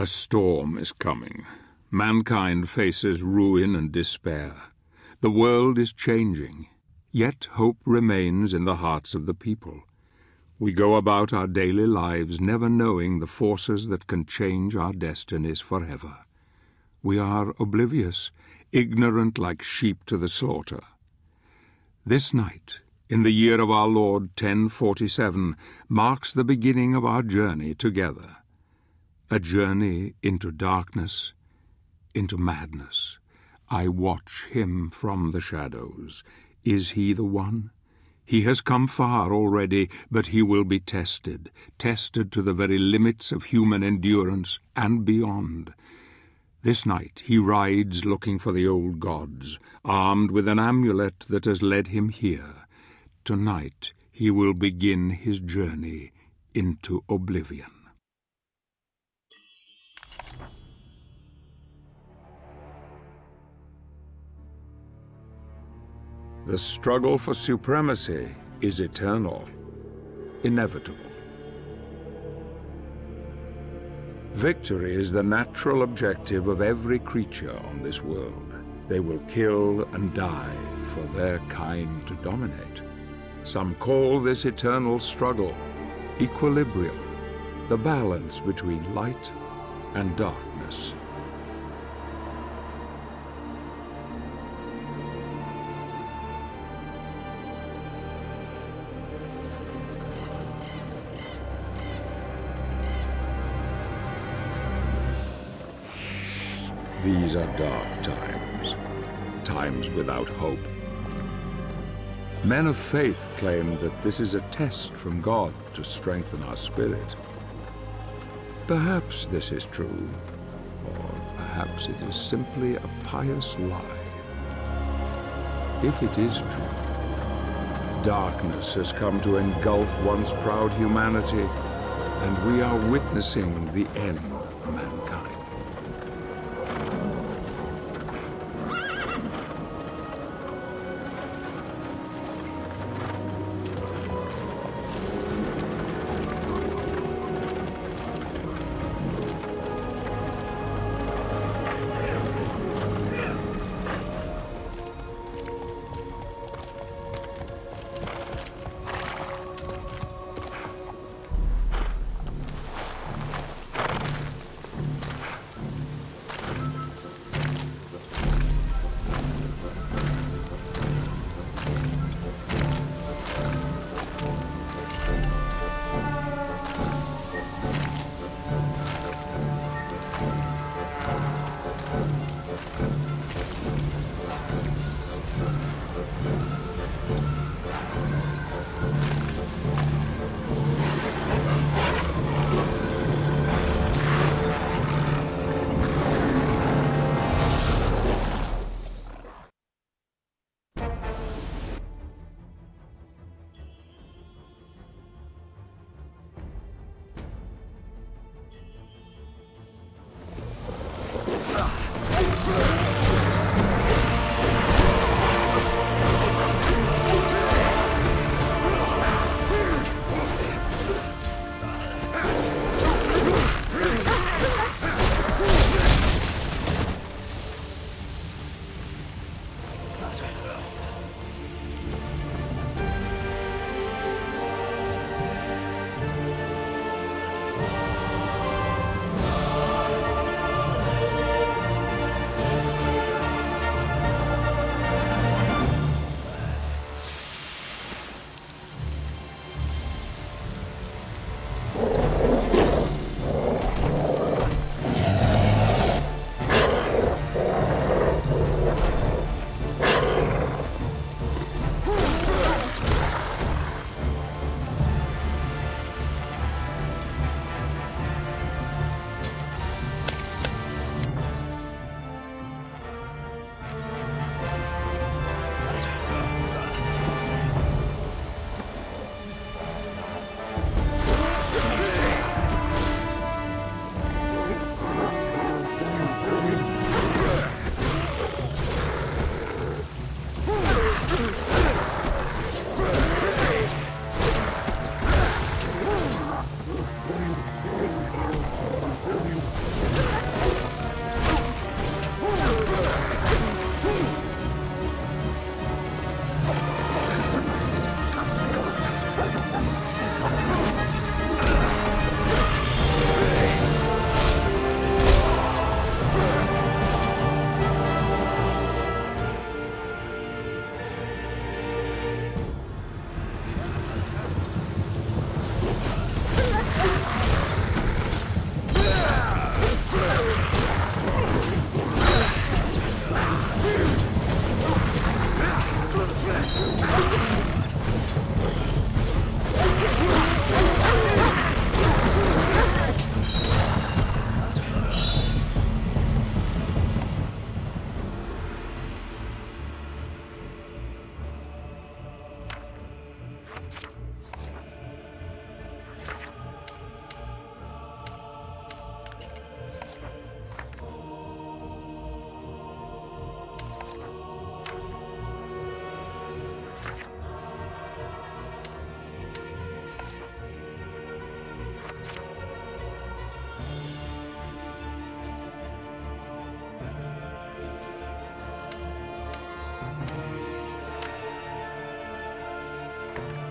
A storm is coming. Mankind faces ruin and despair. The world is changing, yet hope remains in the hearts of the people. We go about our daily lives never knowing the forces that can change our destinies forever. We are oblivious, ignorant like sheep to the slaughter. This night, in the year of our Lord 1047, marks the beginning of our journey together. A journey into darkness, into madness. I watch him from the shadows. Is he the one? He has come far already, but he will be tested, tested to the very limits of human endurance and beyond. This night he rides looking for the old gods, armed with an amulet that has led him here. Tonight he will begin his journey into oblivion. The struggle for supremacy is eternal, inevitable. Victory is the natural objective of every creature on this world. They will kill and die for their kind to dominate. Some call this eternal struggle equilibrium, the balance between light and darkness. These are dark times, times without hope. Men of faith claim that this is a test from God to strengthen our spirit. Perhaps this is true, or perhaps it is simply a pious lie. If it is true, darkness has come to engulf once proud humanity, and we are witnessing the end Bye.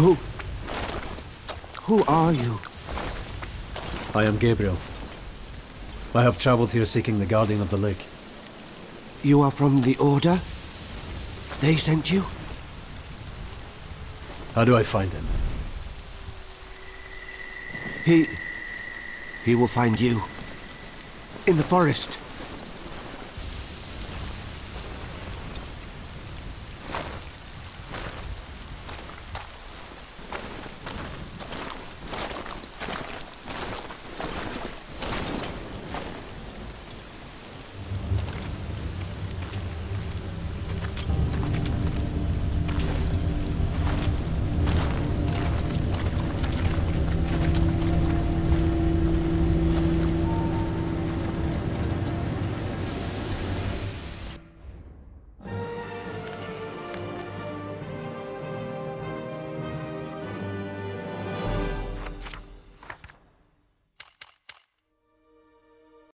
Who... Who are you? I am Gabriel. I have traveled here seeking the Guardian of the Lake. You are from the Order? They sent you? How do I find him? He... He will find you. In the forest.